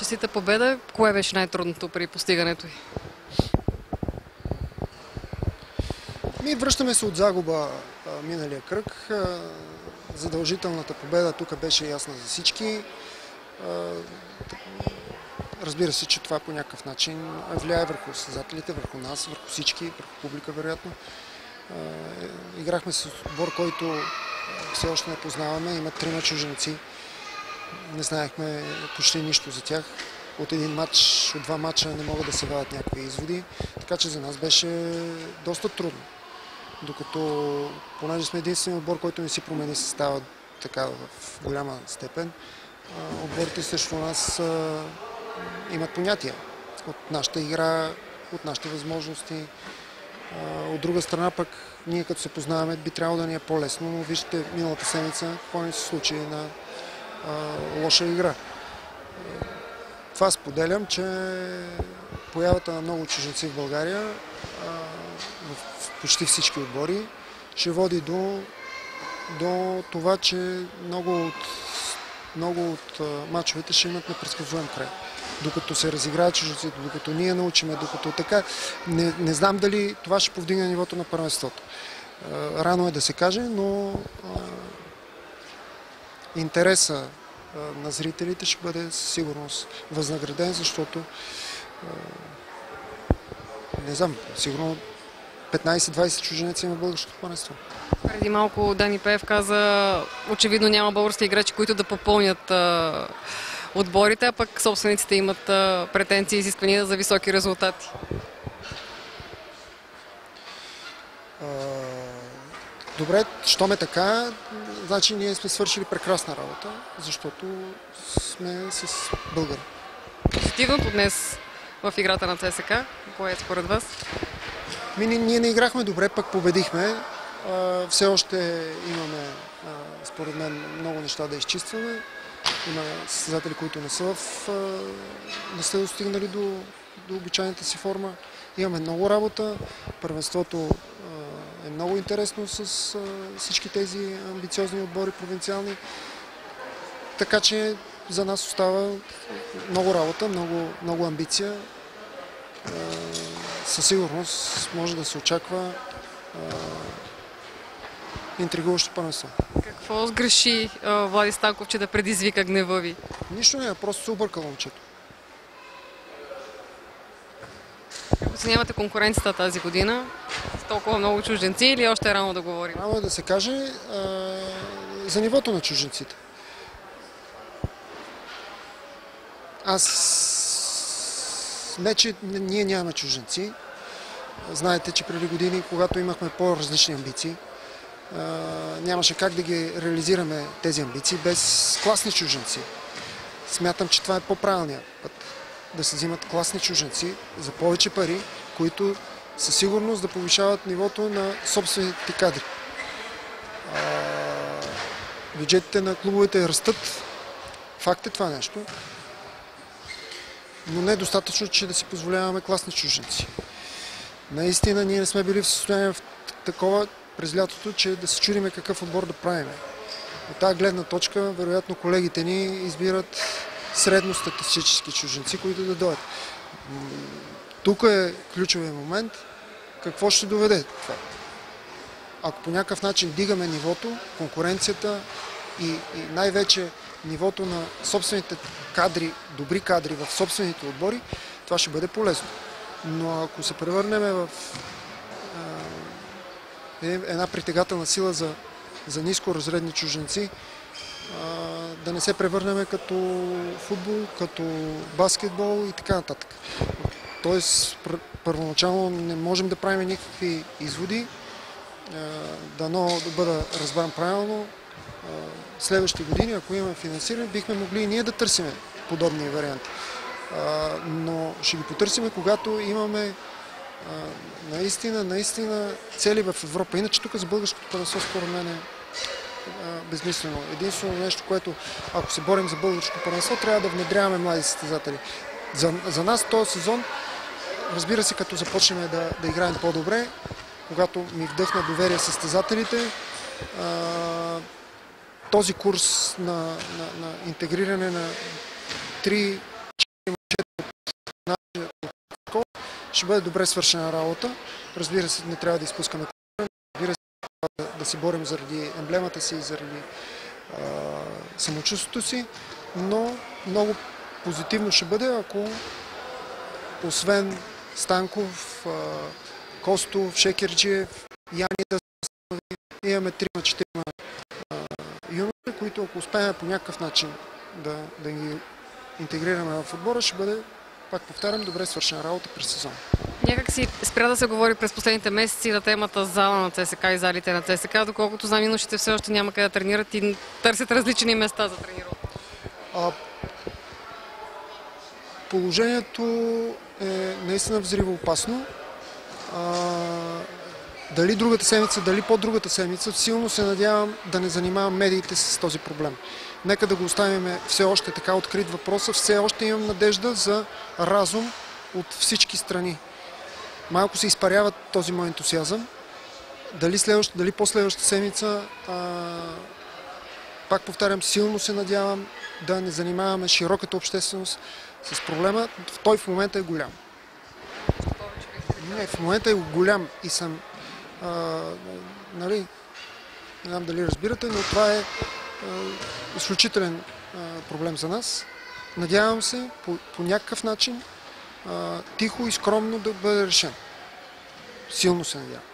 честита победа. Кое беше най-трудното при постигането й? Ми връщаме се от загуба а, миналия кръг. А, задължителната победа тук беше ясна за всички. А, разбира се, че това по някакъв начин влияе върху създателите, върху нас, върху всички, върху публика вероятно. Е, играхме с отбор, който все още не познаваме. Има трима чуженци. Не знаехме почти нищо за тях. От един матч, от два матча не могат да се вадят някакви изводи. Така че за нас беше доста трудно. Докато, понеже сме единствен отбор, който не си промени състава така в голяма степен, отборите срещу нас имат понятия от нашата игра, от нашите възможности. От друга страна пък, ние като се познаваме, би трябвало да ни е по-лесно, но вижте миналата седмица какво ни се случи на лоша игра. Това споделям, че появата на много чужденци в България в почти всички отбори ще води до, до това, че много от, много от а, мачовете ще имат непредсказуем край. Докато се разиграят чужденците, докато ние научиме, докато така. Не, не знам дали това ще повдигне нивото на първенството. Рано е да се каже, но интереса на зрителите ще бъде със сигурност възнаграден, защото не знам, сигурно 15-20 чужденци има българското първенство. Преди малко Дани Пеев каза, очевидно няма български играчи, които да попълнят а, отборите, а пък собствениците имат а, претенции и изисквания за високи резултати. А, Добре, щом е така, значи ние сме свършили прекрасна работа, защото сме с българи. Позитивното днес в играта на ЦСК, кое е според вас? Ми, ние- ние не играхме добре, пък победихме. А, Все още имаме, а, според мен, много неща да изчистваме. Има състезатели, които не са в, а, не са достигнали до, до обичайната си форма. Имаме много работа. Първенството а, е много интересно с всички тези амбициозни отбори провинциални. Така че за нас остава много работа, много, много амбиция. Със сигурност може да се очаква интригуващо първенство. Какво сгреши Влади Станков, че да предизвика гнева ви? Нищо не е, просто се объркал момчето. Оценявате конкуренцията тази година? Толкова много чужденци или още е рано да говорим? Трябва е да се каже а, за нивото на чужденците. Аз не, че ние нямаме чужденци. Знаете, че преди години, когато имахме по-различни амбиции, а, нямаше как да ги реализираме тези амбиции без класни чужденци. Смятам, че това е по-правилният път. Да се взимат класни чужденци за повече пари, които със сигурност да повишават нивото на собствените кадри. Бюджетите на клубовете растат. Факт е това нещо. Но не е достатъчно, че да си позволяваме класни чужденци. Наистина ние не сме били в състояние в такова през лятото, че да се чудиме какъв отбор да правим. От тази гледна точка, вероятно колегите ни избират средностатистически чужденци, които да дойдат. Тук е ключовия момент. Какво ще доведе това? Ако по някакъв начин дигаме нивото, конкуренцията и, и най-вече нивото на собствените кадри, добри кадри в собствените отбори, това ще бъде полезно. Но ако се превърнем в е- една притегателна сила за, за ниско разредни чужденци, а, да не се превърнем като футбол, като баскетбол и така нататък. Тоест, първоначално не можем да правим никакви изводи, дано да бъда разбран правилно. А, Следващите години, ако имаме финансиране, бихме могли и ние да търсим подобни варианти. Но ще ги потърсиме, когато имаме наистина, наистина цели в Европа. Иначе тук за българското първенство според мен е безмислено. Единствено нещо, което ако се борим за българско първенство, трябва да внедряваме млади състезатели. За, за нас този сезон, разбира се, като започнем да, да играем по-добре, когато ми вдъхна доверие състезателите, този курс на, на, на интегриране на 3-4 ще бъде добре свършена работа. Разбира се, не трябва да изпускаме се борим заради емблемата си и заради а, самочувствието си, но много позитивно ще бъде, ако освен Станков, а, Костов, Шекерджиев, Яни да се имаме 3-4 юноши, които ако успеем по някакъв начин да, да ги интегрираме в отбора, ще бъде, пак повтарям, добре свършена работа през сезон. Някак си спря да се говори през последните месеци на темата зала на ЦСК и залите на ЦСК, доколкото знам, юношите все още няма къде да тренират и търсят различни места за тренировка. Положението е наистина взривоопасно. А, дали другата седмица, дали по-другата седмица, силно се надявам да не занимавам медиите с този проблем. Нека да го оставим все още така открит въпроса. Все още имам надежда за разум от всички страни. Малко се изпарява този мой ентусиазъм. Дали, следващ, дали последващата седмица, а, пак повтарям, силно се надявам да не занимаваме широката общественост с проблема. Той в момента е голям. Не, в момента е голям и съм а, нали, не знам дали разбирате, но това е изключителен проблем за нас. Надявам се по, по някакъв начин тихо и скромно да бъде решен. Силно се надявам.